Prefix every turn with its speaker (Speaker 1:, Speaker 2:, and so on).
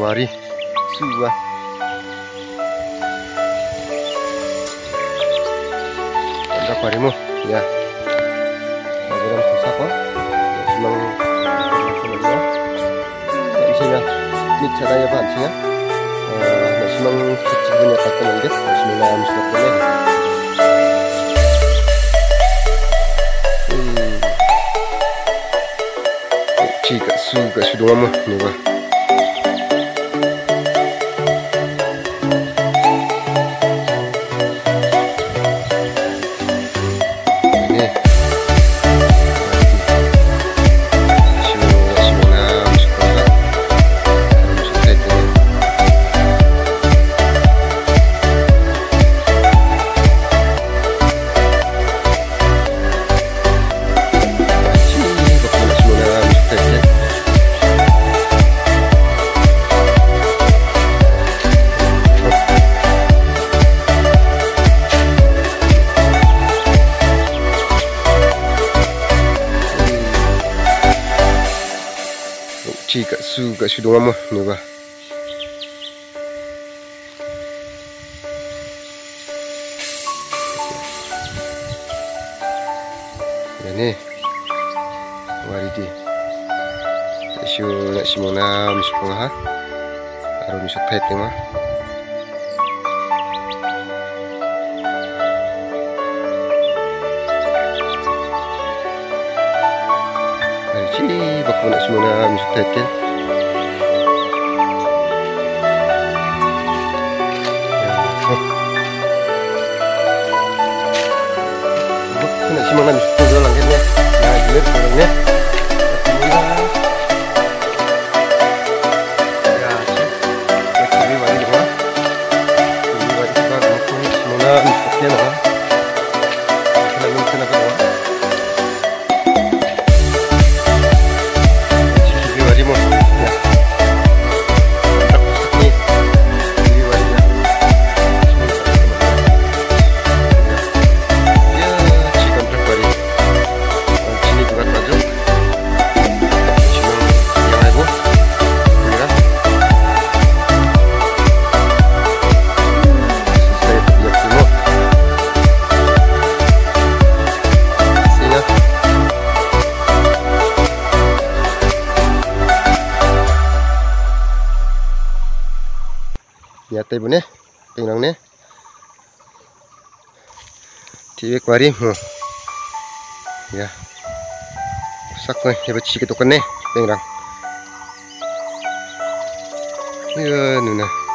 Speaker 1: wari suwa ada parimu ya. Bagian susah kok. Ya senang. Teman-teman di sini mit caranya pancingnya nah senang kecil punya gitu Bismillah Bismillah Chica, suga, sudah mah, nih bah. Chica, suga, sudah lama nih bah. Ini waridi. Tasyo nak simona mispo ha. Aron misok pet mah. شي بكون اسمنا مجدد كان. ya tây bún nè. Tây nong nè. Thì biết quá đi hả ya sắc này thì bắt chỉ cái tục này tây nong nè nè.